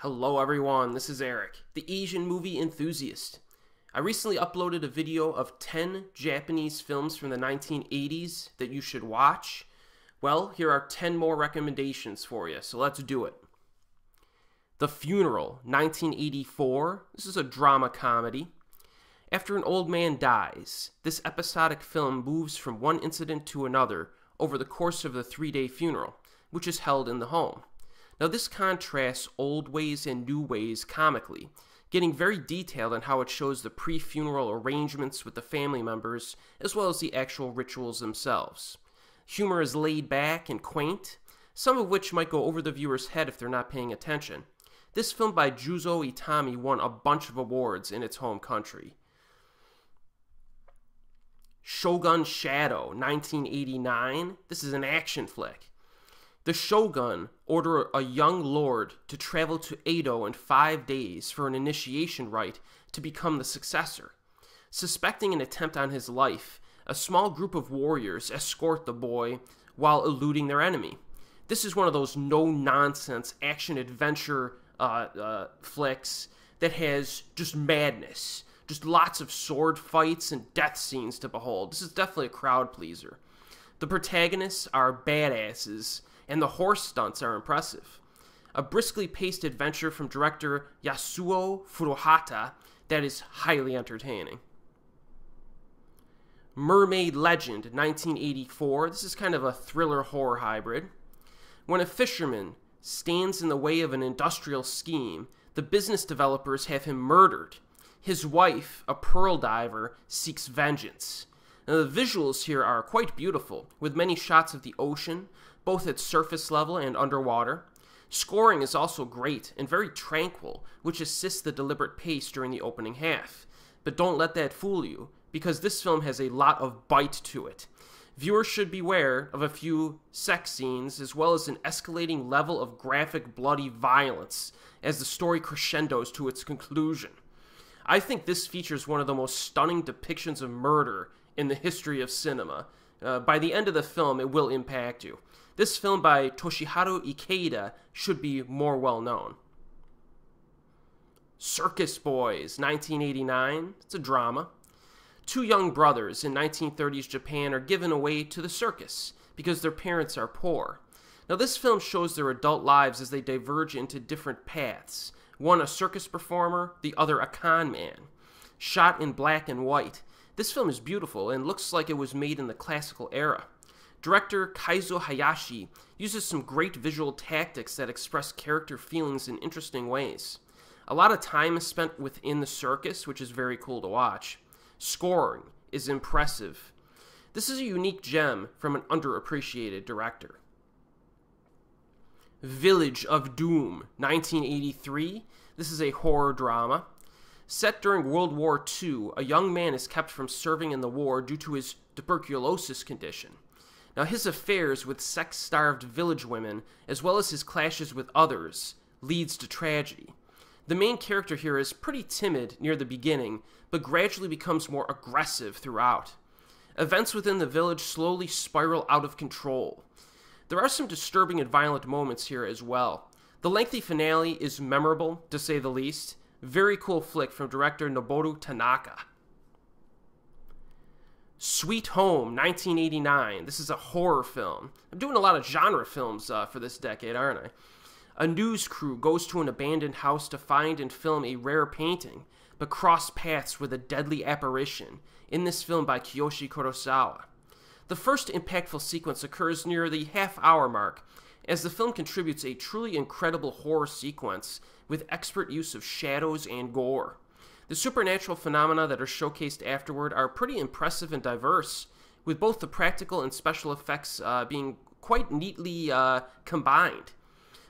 Hello everyone, this is Erik, the Asian movie enthusiast. I recently uploaded a video of 10 Japanese films from the 1980s that you should watch. Well, here are 10 more recommendations for you, so let's do it. The Funeral, 1984. This is a drama comedy. After an old man dies, this episodic film moves from one incident to another over the course of the three day funeral, which is held in the home. Now, this contrasts old ways and new ways comically, getting very detailed on how it shows the pre funeral arrangements with the family members, as well as the actual rituals themselves. Humor is laid back and quaint, some of which might go over the viewer's head if they're not paying attention. This film by Juzo Itami won a bunch of awards in its home country. Shogun Shadow, 1989. This is an action flick. The shogun order a young lord to travel to Edo in five days for an initiation rite to become the successor. Suspecting an attempt on his life, a small group of warriors escort the boy while eluding their enemy. This is one of those no nonsense action adventure uh, uh, flicks that has just madness, just lots of sword fights and death scenes to behold. This is definitely a crowd pleaser. The protagonists are badasses and the horse stunts are impressive. A briskly paced adventure from director Yasuo Furuhata that is highly entertaining. Mermaid Legend, 1984. This is kind of a thriller horror hybrid. When a fisherman stands in the way of an industrial scheme, the business developers have him murdered. His wife, a pearl diver, seeks vengeance. Now, the visuals here are quite beautiful, with many shots of the ocean, both at surface level and underwater. Scoring is also great and very tranquil, which assists the deliberate pace during the opening half. But don't let that fool you, because this film has a lot of bite to it. Viewers should beware of a few sex scenes as well as an escalating level of graphic, bloody violence as the story crescendos to its conclusion. I think this features one of the most stunning depictions of murder in the history of cinema. Uh, by the end of the film, it will impact you. This film by Toshiharu Ikeda should be more well known. Circus Boys, 1989. It's a drama. Two young brothers in 1930s Japan are given away to the circus because their parents are poor. Now, this film shows their adult lives as they diverge into different paths one a circus performer, the other a con man. Shot in black and white, this film is beautiful and looks like it was made in the classical era. Director Kaizo Hayashi uses some great visual tactics that express character feelings in interesting ways. A lot of time is spent within the circus, which is very cool to watch. Scoring is impressive. This is a unique gem from an underappreciated director. Village of Doom, 1983. This is a horror drama. Set during World War II, a young man is kept from serving in the war due to his tuberculosis condition. Now, his affairs with sex starved village women, as well as his clashes with others, leads to tragedy. The main character here is pretty timid near the beginning, but gradually becomes more aggressive throughout. Events within the village slowly spiral out of control. There are some disturbing and violent moments here as well. The lengthy finale is memorable, to say the least. Very cool flick from director Noboru Tanaka. Sweet Home, 1989. This is a horror film. I'm doing a lot of genre films uh, for this decade, aren't I? A news crew goes to an abandoned house to find and film a rare painting, but cross paths with a deadly apparition, in this film by Kiyoshi Kurosawa. The first impactful sequence occurs near the half hour mark, as the film contributes a truly incredible horror sequence with expert use of shadows and gore. The supernatural phenomena that are showcased afterward are pretty impressive and diverse, with both the practical and special effects uh, being quite neatly uh, combined.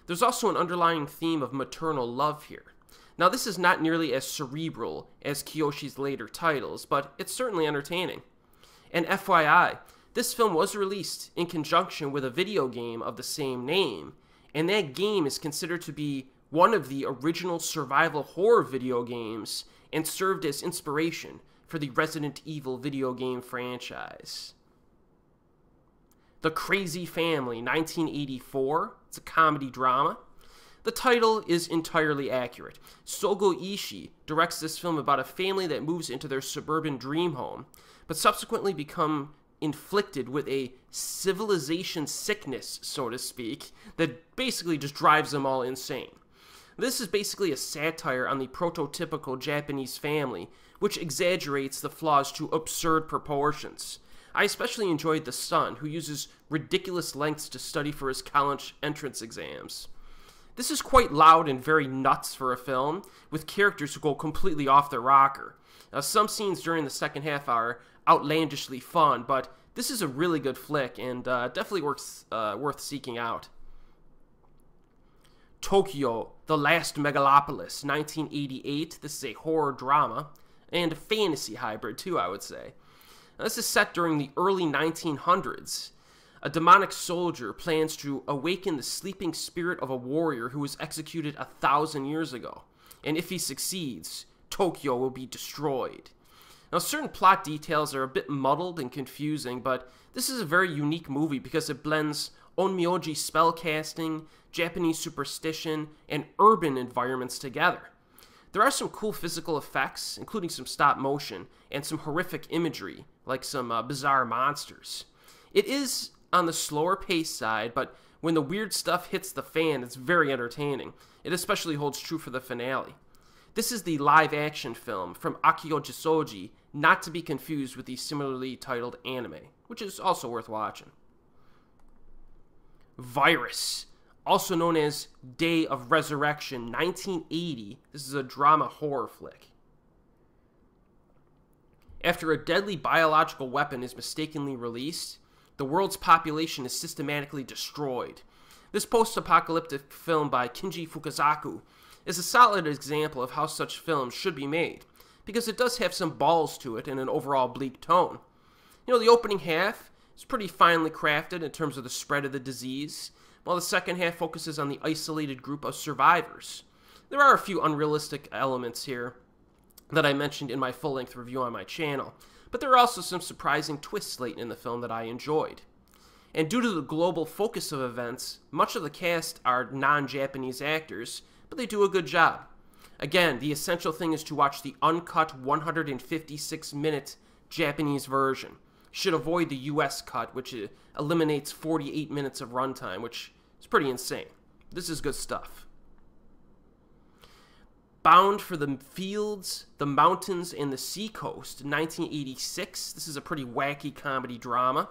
There's also an underlying theme of maternal love here. Now, this is not nearly as cerebral as Kiyoshi's later titles, but it's certainly entertaining. And FYI, this film was released in conjunction with a video game of the same name, and that game is considered to be one of the original survival horror video games and served as inspiration for the Resident Evil video game franchise. The Crazy Family, 1984. It's a comedy drama. The title is entirely accurate. Sogo Ishii directs this film about a family that moves into their suburban dream home, but subsequently become inflicted with a civilization sickness, so to speak, that basically just drives them all insane. This is basically a satire on the prototypical Japanese family, which exaggerates the flaws to absurd proportions. I especially enjoyed the son, who uses ridiculous lengths to study for his college entrance exams. This is quite loud and very nuts for a film, with characters who go completely off their rocker. Now, some scenes during the second half are outlandishly fun, but this is a really good flick and uh, definitely works, uh, worth seeking out. Tokyo, The Last Megalopolis, 1988. This is a horror drama and a fantasy hybrid, too, I would say. Now, this is set during the early 1900s. A demonic soldier plans to awaken the sleeping spirit of a warrior who was executed a thousand years ago. And if he succeeds, Tokyo will be destroyed. Now, certain plot details are a bit muddled and confusing, but this is a very unique movie because it blends onmyoji spellcasting, Japanese superstition, and urban environments together. There are some cool physical effects, including some stop motion, and some horrific imagery, like some uh, bizarre monsters. It is on the slower pace side, but when the weird stuff hits the fan, it's very entertaining. It especially holds true for the finale. This is the live action film from Akio Jissoji, not to be confused with the similarly titled anime, which is also worth watching. Virus, also known as Day of Resurrection, 1980. This is a drama horror flick. After a deadly biological weapon is mistakenly released, the world's population is systematically destroyed. This post apocalyptic film by Kinji Fukasaku is a solid example of how such films should be made, because it does have some balls to it and an overall bleak tone. You know, the opening half is pretty finely crafted in terms of the spread of the disease, while the second half focuses on the isolated group of survivors. There are a few unrealistic elements here that I mentioned in my full length review on my channel, but there are also some surprising twists late in the film that I enjoyed. And due to the global focus of events, much of the cast are non Japanese actors, but they do a good job. Again, the essential thing is to watch the uncut 156 minute Japanese version should avoid the US cut, which eliminates 48 minutes of runtime, which is pretty insane. This is good stuff. Bound for the Fields, the Mountains, and the Seacoast, 1986. This is a pretty wacky comedy drama.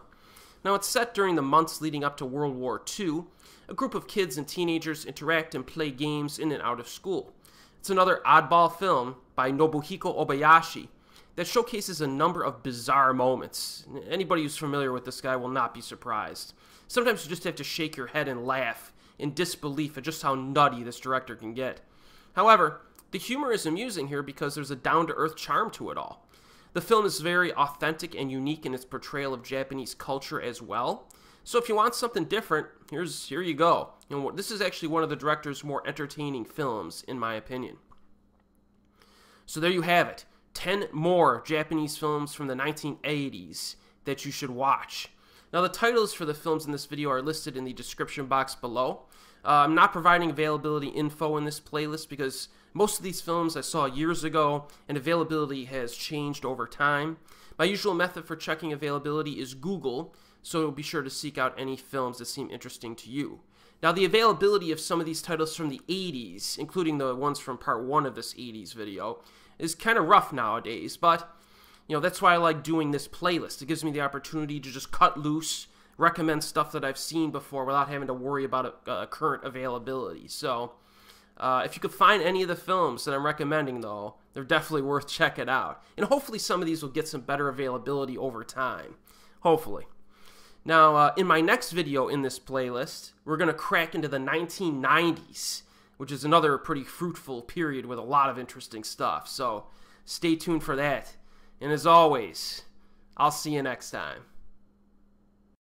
Now, it's set during the months leading up to World War II. A group of kids and teenagers interact and play games in and out of school. It's another oddball film by Nobuhiko Obayashi, that showcases a number of bizarre moments. Anybody who's familiar with this guy will not be surprised. Sometimes you just have to shake your head and laugh in disbelief at just how nutty this director can get. However, the humor is amusing here because there's a down to earth charm to it all. The film is very authentic and unique in its portrayal of Japanese culture as well. So if you want something different, here's here you go. You know, this is actually one of the director's more entertaining films, in my opinion. So there you have it. 10 more Japanese films from the 1980s that you should watch. Now, the titles for the films in this video are listed in the description box below. Uh, I'm not providing availability info in this playlist because most of these films I saw years ago and availability has changed over time. My usual method for checking availability is Google, so be sure to seek out any films that seem interesting to you. Now, the availability of some of these titles from the 80s, including the ones from part 1 of this 80s video, is kind of rough nowadays, but you know, that's why I like doing this playlist. It gives me the opportunity to just cut loose, recommend stuff that I've seen before without having to worry about a, a current availability. So, uh, if you could find any of the films that I'm recommending, though, they're definitely worth checking out. And hopefully, some of these will get some better availability over time. Hopefully. Now, uh, in my next video in this playlist, we're going to crack into the 1990s which is another pretty fruitful period with a lot of interesting stuff. So stay tuned for that. And as always, I'll see you next time.